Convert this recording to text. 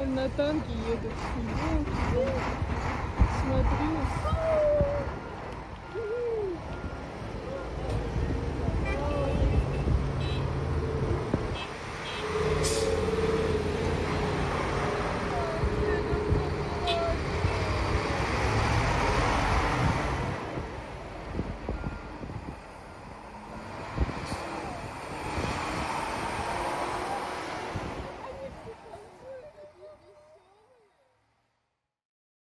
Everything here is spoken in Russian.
Вон на танке едут.